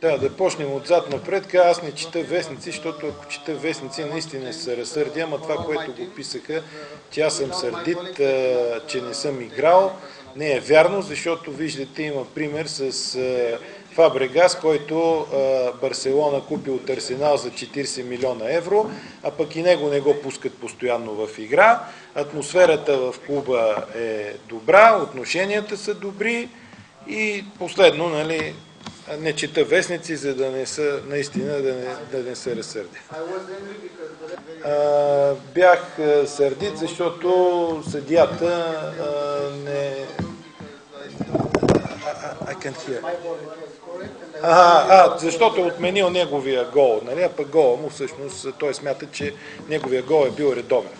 Да, да почнем отзад напред. Аз не чета вестници, защото ако чета вестници, наистина се разсърдя, ама това, което го писаха, че аз съм сърдит, че не съм играл, не е вярно, защото виждате, има пример с Фабрегас, който Барселона купи от Арсенал за 40 милиона евро, а пък и него не го пускат постоянно в игра. Атмосферата в клуба е добра, отношенията са добри и последно, нали, не чета вестници, за да не са, наистина, да не, да не се разсърдя. А, бях сърдит, защото съдията а, не... I, А, а, защото отменил неговия гол, нали? а пък гола му всъщност той смята, че неговия гол е бил редовен.